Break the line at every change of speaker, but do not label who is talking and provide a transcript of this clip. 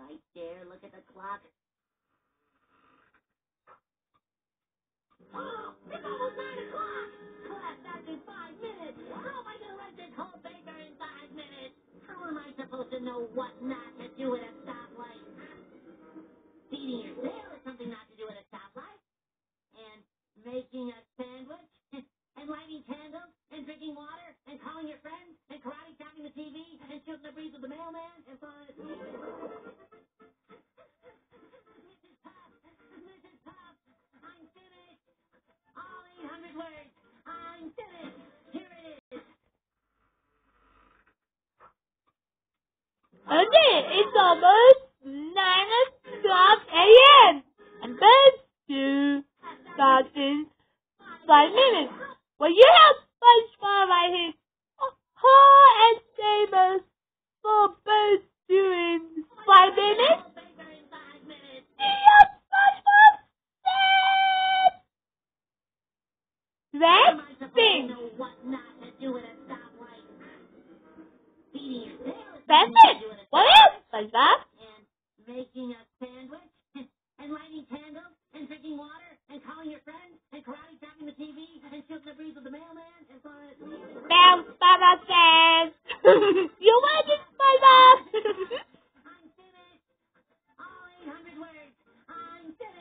right there. Look at the clock. Oh, it's almost nine o'clock. Class starts in five minutes. How am I going to write this whole paper in five minutes? How am I supposed to know what not to do at a stoplight? Feeding your tail is something not to do at a stoplight. And making a sandwich. And lighting candles. And drinking water. And calling your friends. And karate chopping the TV. And shooting the breeze with the mailman. And. Mrs.
Okay, it's almost 9 o'clock a.m. And bed to start in
5 minutes.
Well, you have SpongeBob. Oh, and famous for birds doing 5 minutes. Let's
sing. That's it. What?
Like that?
And making a sandwich and lighting candles and drinking water and calling your friends and karate tapping the TV and shooting the breeze with the mailman and so on. Baba
says, "You're my spice?
I'm finished. All 800 words. I'm finished.